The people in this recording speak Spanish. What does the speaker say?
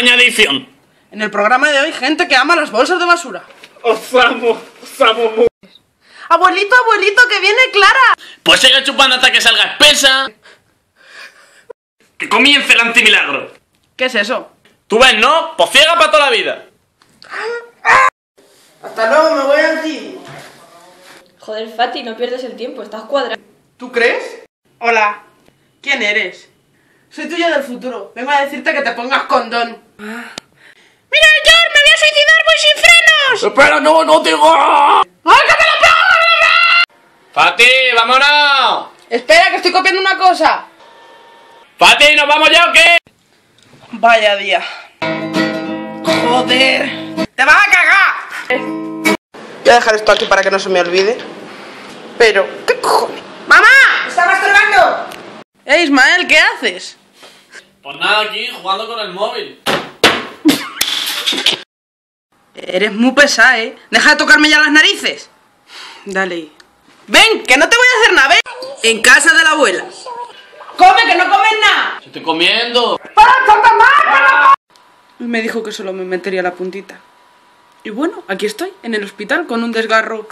extraña edición. En el programa de hoy, gente que ama las bolsas de basura. Os amo, os amo mucho. Abuelito, abuelito, que viene Clara. Pues sigue chupando hasta que salga espesa. Que comience el antimilagro. ¿Qué es eso? Tú ves, ¿no? Pues ciega para toda la vida. Hasta luego, me voy al. Joder, Fati, no pierdes el tiempo, estás cuadrado. ¿Tú crees? Hola. ¿Quién eres? Soy tuya del futuro. Vengo a decirte que te pongas condón. ¡Mira, George! ¡Me voy a suicidar! ¡Voy sin frenos! Espera, no, no te digo. ¡Ay, que me lo pego! Fati, vámonos. Espera, que estoy copiando una cosa. Fati, ¿nos vamos ya o qué? Vaya día. Joder. ¡Te vas a cagar! Voy a dejar esto aquí para que no se me olvide. Pero, ¿qué cojones? ¡Mamá! ¡Está masturbando! ¡Eh, Ismael, ¿qué haces? Pues nada, aquí jugando con el móvil. Eres muy pesada, ¿eh? Deja de tocarme ya las narices. Dale. Ven, que no te voy a hacer nada, ven. En casa de la abuela. ¡Come, que no comes nada! Estoy comiendo. Me dijo que solo me metería la puntita. Y bueno, aquí estoy, en el hospital, con un desgarro